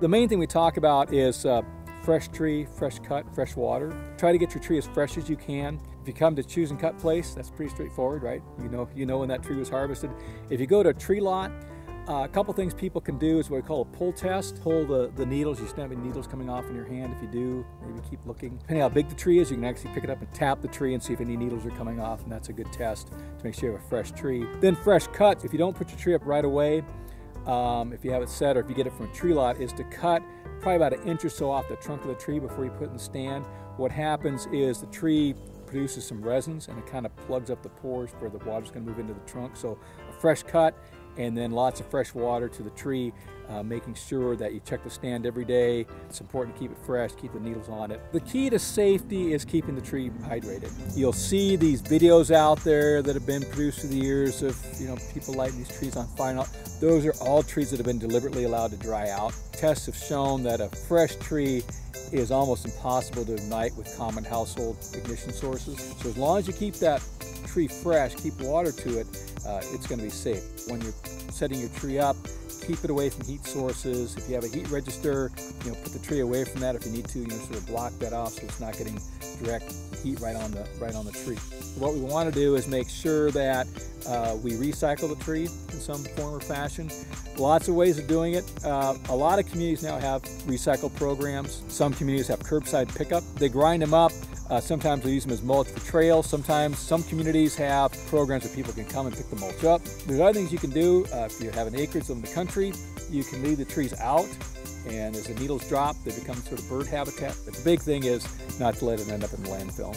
The main thing we talk about is uh, fresh tree, fresh cut, fresh water. Try to get your tree as fresh as you can. If you come to choose and cut place, that's pretty straightforward, right? You know, you know when that tree was harvested. If you go to a tree lot, uh, a couple things people can do is what we call a pull test. Pull the, the needles. You should have any needles coming off in your hand. If you do, maybe keep looking. Depending how big the tree is, you can actually pick it up and tap the tree and see if any needles are coming off, and that's a good test to make sure you have a fresh tree. Then fresh cut. If you don't put your tree up right away, um, if you have it set or if you get it from a tree lot, is to cut probably about an inch or so off the trunk of the tree before you put it in the stand. What happens is the tree produces some resins and it kind of plugs up the pores where the water's going to move into the trunk. So a fresh cut and then lots of fresh water to the tree, uh, making sure that you check the stand every day. It's important to keep it fresh, keep the needles on it. The key to safety is keeping the tree hydrated. You'll see these videos out there that have been produced through the years of you know people lighting these trees on fire. Those are all trees that have been deliberately allowed to dry out. Tests have shown that a fresh tree is almost impossible to ignite with common household ignition sources. So as long as you keep that tree fresh, keep water to it, uh, it's going to be safe. When you're setting your tree up, keep it away from heat sources. If you have a heat register, you know, put the tree away from that if you need to, you know, sort of block that off so it's not getting direct heat right on the right on the tree. What we want to do is make sure that uh, we recycle the tree in some form or fashion. Lots of ways of doing it. Uh, a lot of communities now have recycle programs. Some communities have curbside pickup. They grind them up, uh, sometimes we use them as mulch for trails. Sometimes some communities have programs where people can come and pick the mulch up. There's other things you can do. Uh, if you have an acreage in the country, you can leave the trees out and as the needles drop, they become sort of bird habitat. But the big thing is not to let it end up in the landfill.